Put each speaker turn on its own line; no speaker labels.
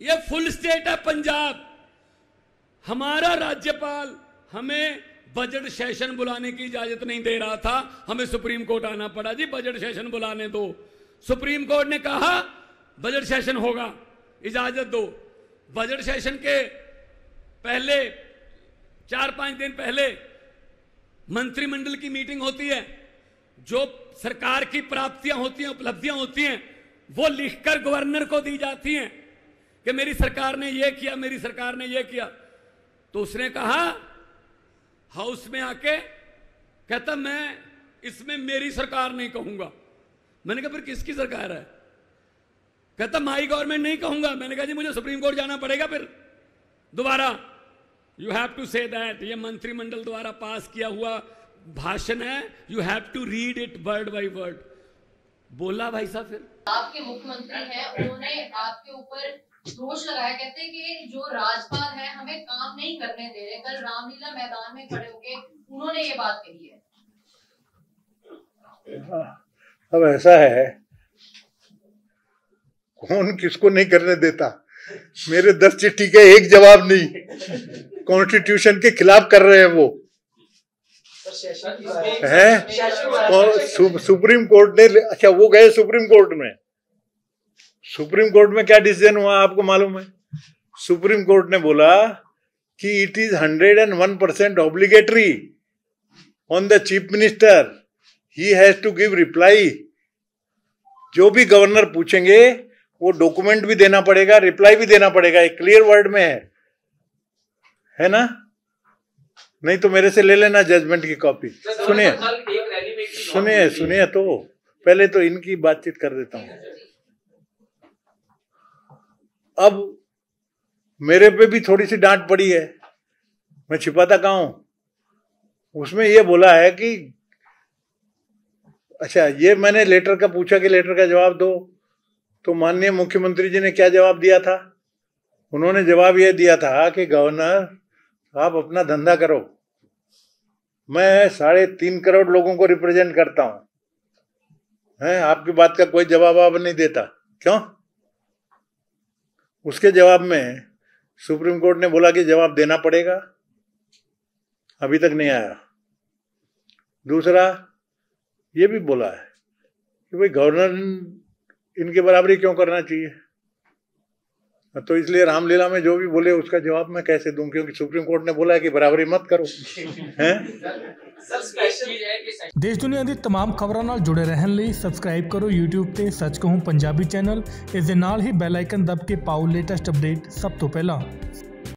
ये full state है पंजाब। हमारा राज्यपाल हमें बजट सेशन बुलाने की इजाज़त नहीं दे रहा था। हमें सुप्रीम कोर्ट आना पड़ा। जी बजट सेशन बुलाने दो। सुप्रीम कोर्ट ने कहा बजट सेशन होगा। इजाज़त दो। बजट सेशन के पहले, चार पाँच दिन पहले मंत्रिमंडल की मीटिंग होती है। जो सरकार की प्राप्तियाँ होती हैं, उपलब्धियाँ होती हैं, वो लिखकर गवर्नर को दी जाती हैं। कि मेरी सरकार ने यह किया, मेरी सरकार ने यह किया। तो उसने कहा, हाउस में आके कहता, मैं इसमें मेरी सरकार नहीं कहूँगा। मैंने कहा, फिर किसकी सरकार है? कहता, माई गवर्नमेंट नहीं कहूँगा। मैंने कहा, जी, मुझे सुप्रीम कोर्ट जाना पड़ेगा फिर। दोबारा you have to say that ये मंत्रिमंडल द्वारा पास किया हुआ भाषण है you have to read it word by word बोला भाई साहब फिर।
आपके मुख्यमंत्री हैं, उन्होंने आपके ऊपर दोष लगाया कहते हैं कि जो राज्यपाल है हमें काम नहीं करने दे रहे। कल रामलीला मैदान में खड़े होके उन्होंने ये बात कही है।
अब ऐसा है कौन किसको नहीं करने देता? मेरे दस चिट्ठी के एक जवाब नहीं। कॉन्स्टिट्यूशन के खिलाफ कर रहे हैं वो। है? सु, सुप्रीम कोर्ट ने अच्छा वो गए सुप्रीम कोर्ट में। सुप्रीम कोर्ट में क्या डिसीज़न हुआ आपको मालूम है? सुप्रीम कोर्ट ने बोला कि it is hundred and one percent obligatory on the chief minister he has to give reply जो भी गवर्नर पूछेंगे वो डॉक्यूमेंट भी देना पड़ेगा रिप्लाई भी देना पड़ेगा एक क्लियर वर्ड में है। है ना? नहीं तो मेरे से ले लेना जजमेंट की कॉपी सुनिए। सुनिए सुनिए तो पहले तो इनकी बातचीत कर देता हूँ। अब मेरे पे भी थोड़ी सी डांट पड़ी है। मैं छिपाता कहा हूँ? उसमें यह बोला है कि अच्छा ये मैंने लेटर का पूछा कि लेटर का जवाब दो। तो माननीय मुख्यमंत्री जी ने क्या जवाब दिया था? उन्होंने जवाब यह दिया था कि, गवर्नर, आप अपना धंधा करो। मैं साढ़े तीन करोड़ लोगों को रिप्रेजेंट करता हूँ। है, आपकी बात का कोई जवाब आप नहीं देता। क्यों? उसके जवाब में सुप्रीम कोर्ट ने बोला कि जवाब देना पड़ेगा। अभी तक नहीं आया। दूसरा, ये भी बोला है कि भाई गवर्नर इनके बराबरी क्यों करना चाहिए? तो इसलिए रामलीला में जो भी बोले उसका जवाब मैं कैसे दूं क्योंकि सुप्रीम कोर्ट ने बोला है कि बराबरी मत करो हैं
ਦੇਸ਼ ਦੁਨੀਆ ਦੀ तमाम ਖਬਰਾਂ ਨਾਲ ਜੁੜੇ ਰਹਿਣ ਲਈ ਸਬਸਕ੍ਰਾਈਬ ਕਰੋ YouTube ਤੇ ਸੱਚ ਕਹੂੰ ਪੰਜਾਬੀ ਚੈਨਲ ਇਸ ਦੇ ਨਾਲ ਹੀ ਬੈਲ ਆਈਕਨ ਦਬ ਕੇ ਪਾਓ ਲੇਟੈਸਟ ਅਪਡੇਟ ਸਭ ਤੋਂ ਪਹਿਲਾਂ